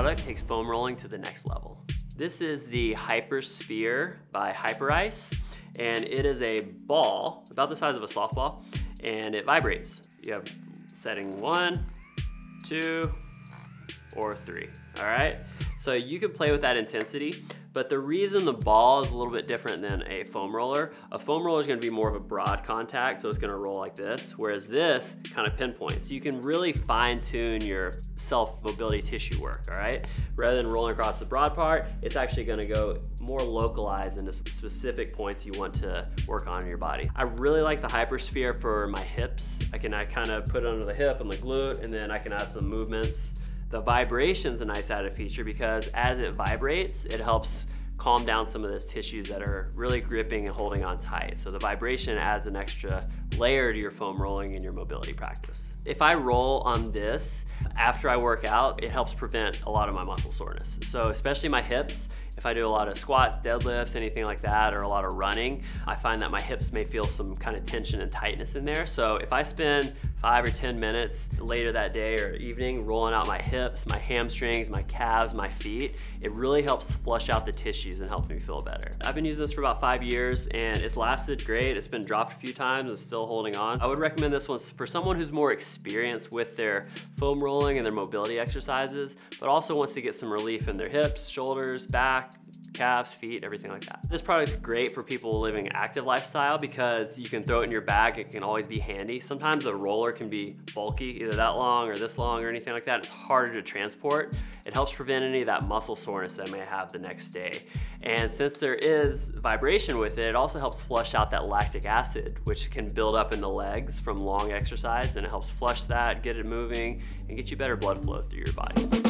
product takes foam rolling to the next level. This is the Hypersphere by Hyperice, and it is a ball about the size of a softball, and it vibrates. You have setting one, two, or three, all right? So you can play with that intensity. But the reason the ball is a little bit different than a foam roller, a foam roller is gonna be more of a broad contact, so it's gonna roll like this, whereas this kind of pinpoints. So you can really fine tune your self-mobility tissue work, all right? Rather than rolling across the broad part, it's actually gonna go more localized into specific points you want to work on in your body. I really like the Hypersphere for my hips. I can I kind of put it under the hip and the glute, and then I can add some movements the vibration's a nice added feature because as it vibrates, it helps calm down some of those tissues that are really gripping and holding on tight. So the vibration adds an extra layer to your foam rolling in your mobility practice. If I roll on this after I work out, it helps prevent a lot of my muscle soreness. So especially my hips, if I do a lot of squats, deadlifts, anything like that, or a lot of running, I find that my hips may feel some kind of tension and tightness in there. So if I spend five or 10 minutes later that day or evening rolling out my hips, my hamstrings, my calves, my feet, it really helps flush out the tissues and helps me feel better. I've been using this for about five years and it's lasted great. It's been dropped a few times and still holding on. I would recommend this one for someone who's more experienced with their foam rolling and their mobility exercises, but also wants to get some relief in their hips, shoulders, back, calves, feet, everything like that. This product is great for people living an active lifestyle because you can throw it in your bag, it can always be handy. Sometimes a roller can be bulky, either that long or this long or anything like that. It's harder to transport. It helps prevent any of that muscle soreness that I may have the next day. And since there is vibration with it, it also helps flush out that lactic acid, which can build up in the legs from long exercise and it helps flush that, get it moving, and get you better blood flow through your body.